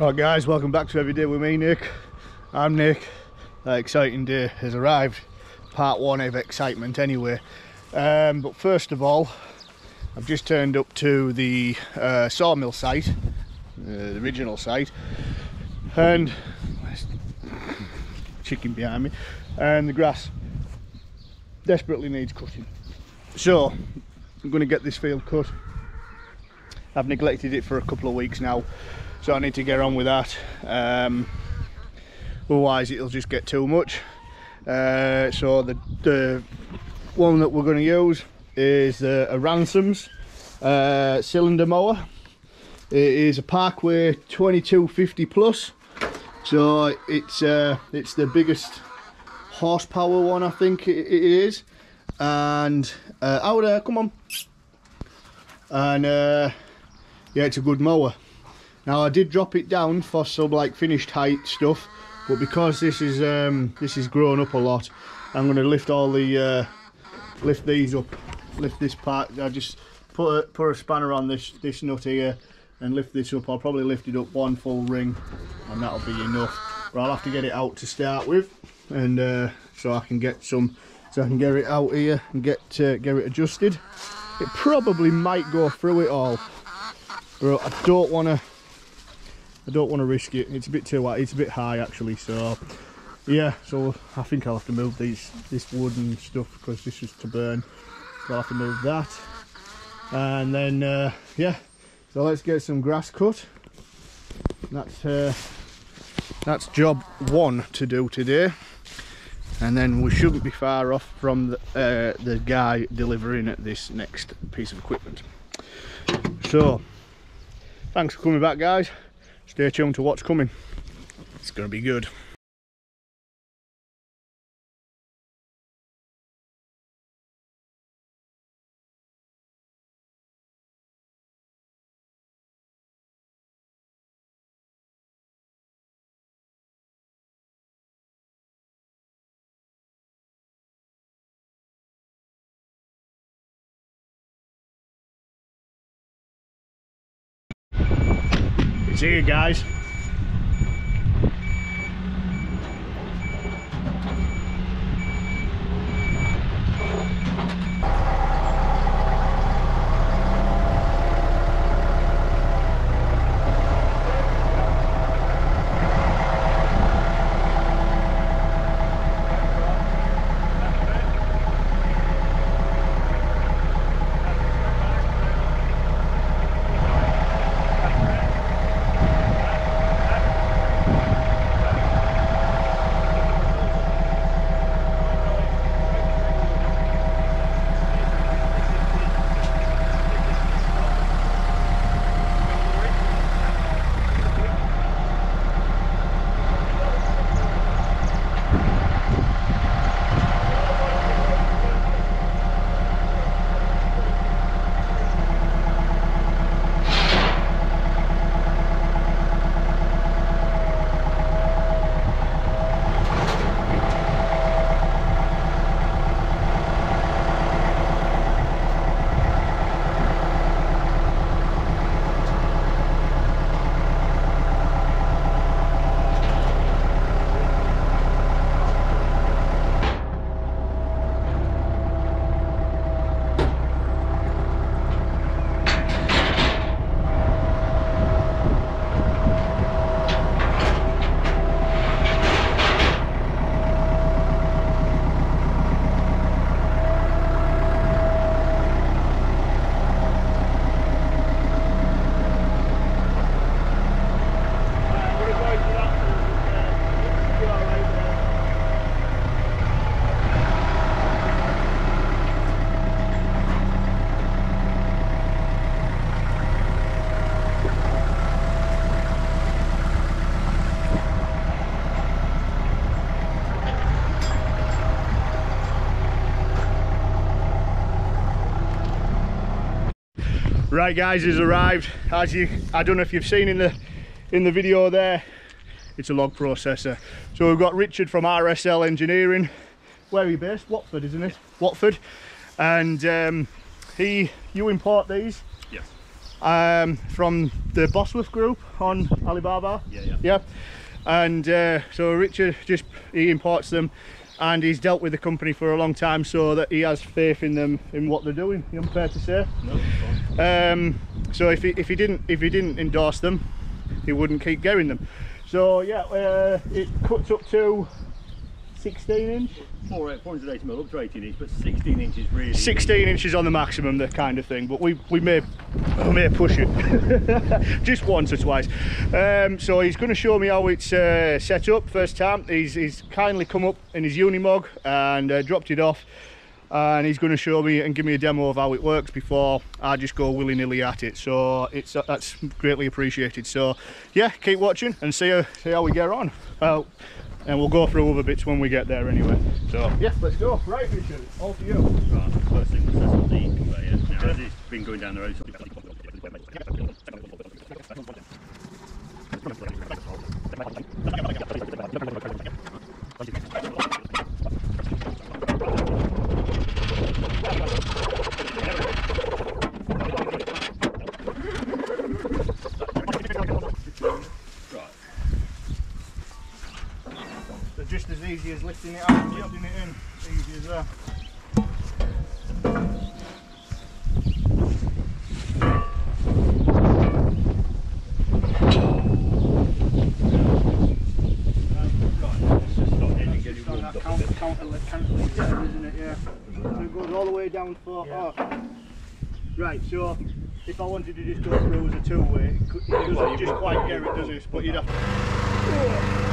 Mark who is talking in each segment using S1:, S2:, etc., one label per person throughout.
S1: Right guys, welcome back to Every Day with me, Nick. I'm Nick. That exciting day has arrived. Part one of excitement anyway. Um, but first of all, I've just turned up to the uh, sawmill site, uh, the original site, and chicken behind me, and the grass desperately needs cutting. So, I'm going to get this field cut. I've neglected it for a couple of weeks now so I need to get on with that. Um, otherwise it'll just get too much. Uh, so the, the one that we're going to use is a Ransomes uh, cylinder mower. It is a Parkway 2250 plus. So it's uh, it's the biggest horsepower one I think it, it is. And uh, out there come on. And uh, yeah it's a good mower now I did drop it down for some like finished height stuff, but because this is um, this is grown up a lot, I'm going to lift all the uh, lift these up, lift this part. I just put a, put a spanner on this this nut here and lift this up. I'll probably lift it up one full ring, and that'll be enough. But I'll have to get it out to start with, and uh, so I can get some, so I can get it out here and get uh, get it adjusted. It probably might go through it all, but I don't want to I don't want to risk it. It's a bit too high. It's a bit high actually. So yeah, so I think I'll have to move these this wood and stuff because this is to burn. So I'll have to move that. And then uh, yeah, so let's get some grass cut. That's uh, that's job one to do today. And then we shouldn't be far off from the, uh, the guy delivering this next piece of equipment. So, thanks for coming back guys stay tuned to what's coming. It's going to be good. See you guys. Right guys, he's arrived. As you, I don't know if you've seen in the in the video there, it's a log processor. So we've got Richard from RSL Engineering. Where are you based? Watford, isn't it? Watford. And um, he, you import these?
S2: Yes.
S1: um, from the Bosworth group on Alibaba.
S2: Yeah, yeah.
S1: Yeah. And uh, so Richard just he imports them, and he's dealt with the company for a long time, so that he has faith in them in what they're doing. You know, fair to say.
S2: No.
S1: Um, so if he if he didn't if he didn't endorse them, he wouldn't keep going them. So yeah, uh, it cuts up to 16 inch.
S2: Four, 480 mil up to 18 inch, but 16 inches really.
S1: 16 inches on the maximum, the kind of thing. But we we may we may push it just once or twice. Um, so he's going to show me how it's uh, set up first time. He's he's kindly come up in his Unimog and uh, dropped it off. And he's going to show me and give me a demo of how it works before I just go willy nilly at it. So it's uh, that's greatly appreciated. So yeah, keep watching and see how, see how we get on. Well, and we'll go through other bits when we get there anyway. So yeah, let's go. Right, Richard, all to you.
S2: Right, first thing, the conveyor. Now, as it's been going down the road, right.
S1: So just as easy as lifting it out and lifting it in. Easy as that. Just on that counter, counter, cantilever there, isn't it? Yeah. So it goes all the way down for. Oh. Right, so if I wanted to just go through as a two-way, it, could- it doesn't just quite get it, does it? But you'd have to.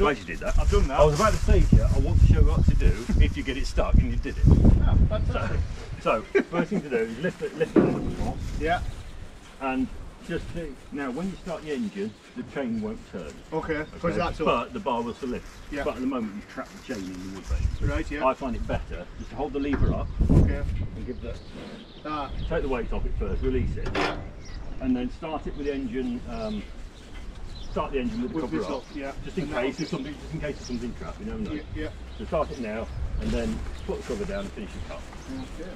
S2: Glad you did that.
S1: I've done that.
S2: I was about to say to you, I want to show you what to do if you get it stuck, and you did it.
S1: Ah, fantastic.
S2: So, first thing to do is lift it, lift it off,
S1: yeah.
S2: and just to, now when you start the engine, the chain won't turn.
S1: Okay.
S2: Okay?
S1: that's all.
S2: But the bar will still lift.
S1: Yeah.
S2: But at the moment you trap the chain in the wood base.
S1: Right. Yeah.
S2: I find it better just to hold the lever up
S1: Okay.
S2: and give the
S1: Ah.
S2: take the weight off it first, release it, Yeah. and then start it with the engine. Um, start the engine with the
S1: With
S2: cover up,
S1: yeah.
S2: just in case there's something, just in case there's something trapped. You never know.
S1: Yeah. Yeah.
S2: So start it now, and then put the cover down and finish the cut.
S1: Okay.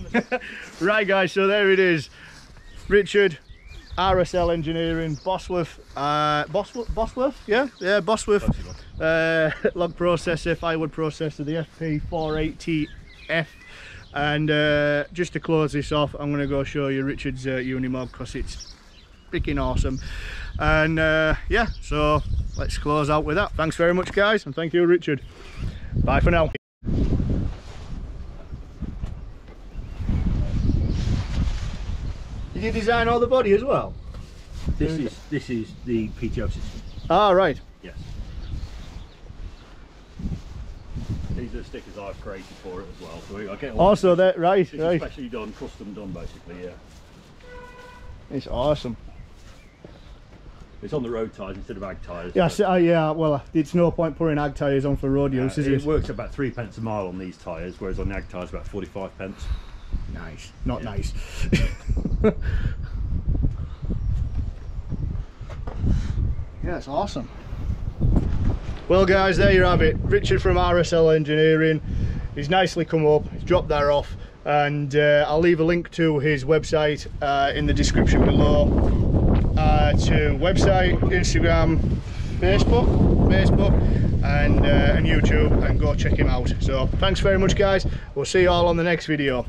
S1: right, guys. So there it is, Richard, RSL Engineering, Bosworth, uh, Bosworth, Bosworth, yeah, yeah, Bosworth, uh, log processor, firewood processor, the FP480F. And uh, just to close this off, I'm going to go show you Richard's uh, Unimog because it's freaking awesome. And uh, yeah, so let's close out with that. Thanks very much, guys, and thank you, Richard. Bye for now. Did you design all the body as well?
S2: This is this is the PTO system.
S1: Ah, right.
S2: Yes. These are the stickers I've created for it as well. So I get all
S1: Also, that right,
S2: It's
S1: right.
S2: specially done, custom done, basically. Yeah.
S1: It's awesome.
S2: It's on the road tyres instead of ag tyres.
S1: Yeah, so, uh, yeah. Well, it's no point putting ag tyres on for road
S2: uh,
S1: use, is
S2: it
S1: it?
S2: works about three pence a mile on these tyres, whereas on the ag tyres about 45 pence.
S1: Nice, not
S2: Yeah.
S1: nice. yeah, it's awesome. Well, guys, there you have it. Richard from RSL Engineering. He's nicely come up. He's dropped that off, and uh, I'll leave a link to his website uh, in the description below. Uh, to website, Instagram, Facebook, Facebook, and uh, and YouTube, and go check him out. So, thanks very much, guys. We'll see you all on the next video.